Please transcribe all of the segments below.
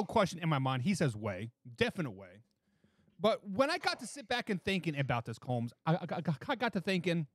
no question in my mind. He says way, definite way. But when I got to sit back and thinking about this, Combs, I, I, I got to thinking,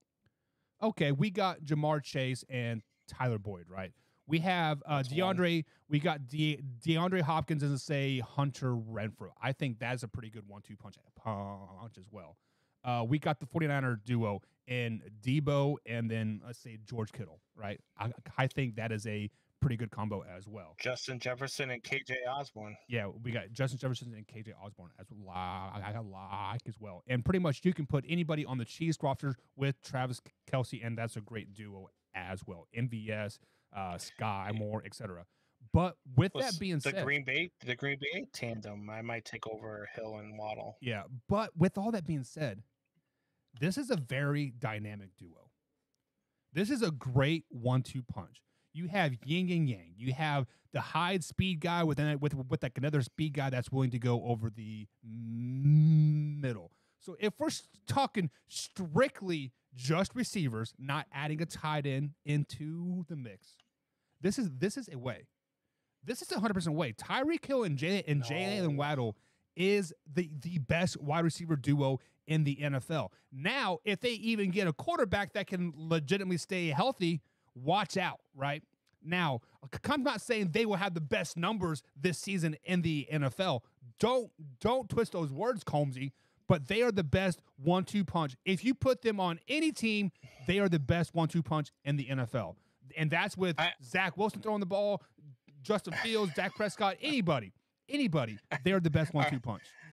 okay, we got Ja'Marr Chase and Tyler Boyd, right? We have uh, DeAndre. We got De- DeAndre Hopkins and say Hunter Renfrow. I think that's a pretty good one-two punch, punch as well. Uh, we got the 49er duo in Deebo and then let's say George Kittle, right? I, I think that is a pretty good combo as well. Justin Jefferson and KJ Osborn. Yeah, we got Justin Jefferson and KJ Osborn as well. I like as well, and pretty much you can put anybody on the Chiefs roster with Travis Kelce, and that's a great duo as well. MVS, uh, Skyy Moore, etc. But with Was that being the said, the Green Bay, the Green Bay tandem, I might take over Hill and Waddle. Yeah, but with all that being said, this is a very dynamic duo. This is a great one-two punch. You have yin and yang. You have the high speed guy with an, with with like another speed guy that's willing to go over the middle. So if we're talking strictly just receivers, not adding a tight end into the mix, this is this is a way. This is a hundred percent way. Tyreek Hill and Jay and Jalen Waddle is the the best wide receiver duo in the NFL. Now, if they even get a quarterback that can legitimately stay healthy, watch out, right? Now, I'm not saying they will have the best numbers this season in the NFL. Don't don't twist those words, Combsy. But they are the best one-two punch. If you put them on any team, they are the best one-two punch in the NFL. And that's with I- Zach Wilson throwing the ball, Justin Fields, Dak Prescott, anybody, anybody. They're the best one-two punch.